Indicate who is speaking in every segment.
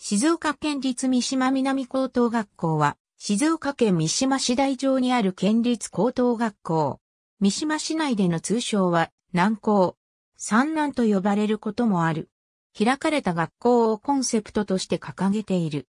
Speaker 1: 静岡県立三島南高等学校は、静岡県三島市台上にある県立高等学校。三島市内での通称は、南高。三南と呼ばれることもある。開かれた学校をコンセプトとして掲げている。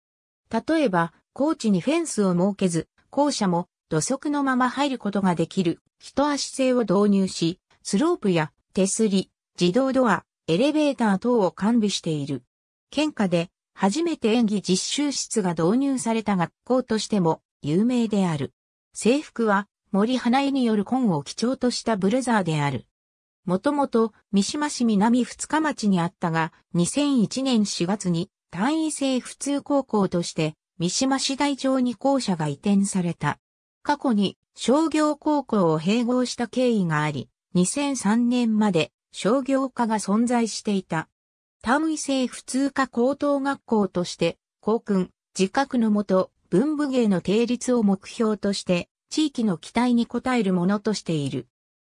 Speaker 1: 例えば、高地にフェンスを設けず、校舎も土足のまま入ることができる、一足制を導入し、スロープや手すり、自動ドア、エレベーター等を完備している。県下で初めて演技実習室が導入された学校としても有名である。制服は森花江による紺を基調としたブレザーである。もともと三島市南二日町にあったが、2001年4月に単位制普通高校として三島市大上に校舎が移転された。過去に商業高校を併合した経緯があり、2003年まで商業科が存在していた。単位制普通科高等学校として、校訓、自覚のもと、文部芸の定律を目標として、地域の期待に応えるものとしている。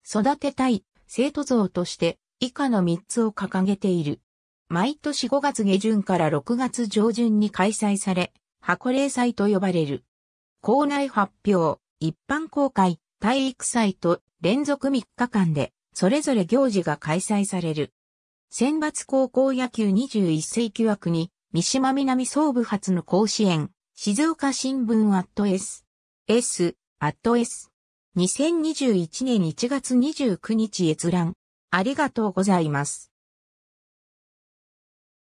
Speaker 1: 育てたい、生徒像として、以下の3つを掲げている。毎年5月下旬から6月上旬に開催され、箱霊祭と呼ばれる。校内発表、一般公開、体育祭と連続3日間で、それぞれ行事が開催される。選抜高校野球21世紀枠に、三島南総部発の甲子園、静岡新聞アット S、S、アット S。2021年1月29日閲覧。ありがとうございます。